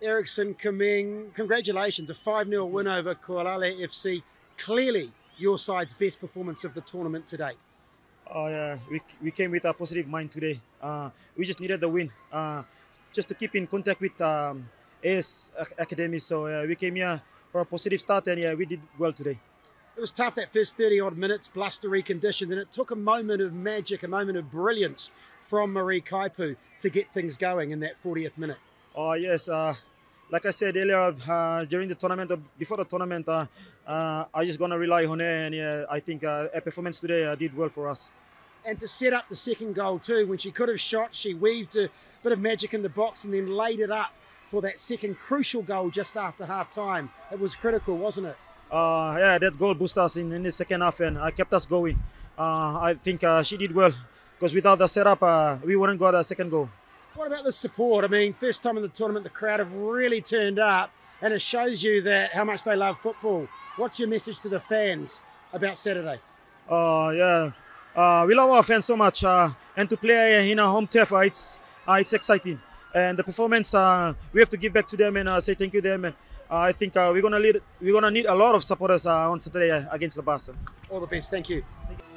Ericson Komeng, congratulations, a 5 0 win over Koloale FC. Clearly, your side's best performance of the tournament today. Uh, yeah, we, we came with a positive mind today. Uh, we just needed the win, uh, just to keep in contact with um, AS Academy. So uh, we came here for a positive start, and yeah, we did well today. It was tough that first 30 odd minutes, blustery conditions, and it took a moment of magic, a moment of brilliance from Marie Kaipu to get things going in that 40th minute. Oh, yes. Uh, like I said earlier, uh, during the tournament, uh, before the tournament, uh, uh, I just gonna rely on her, and yeah, I think uh, her performance today uh, did well for us. And to set up the second goal too, when she could have shot, she weaved a bit of magic in the box and then laid it up for that second crucial goal just after half time. It was critical, wasn't it? Uh, yeah, that goal boosted us in, in the second half and uh, kept us going. Uh, I think uh, she did well because without the setup, uh, we wouldn't got a second goal. What about the support? I mean, first time in the tournament, the crowd have really turned up, and it shows you that how much they love football. What's your message to the fans about Saturday? Uh, yeah, uh, we love our fans so much, uh, and to play in a home turf, uh, it's uh, it's exciting. And the performance, uh, we have to give back to them and uh, say thank you to them. And uh, I think uh, we're gonna lead, we're gonna need a lot of supporters uh, on Saturday against Labasa. All the best. Thank you. Thank you.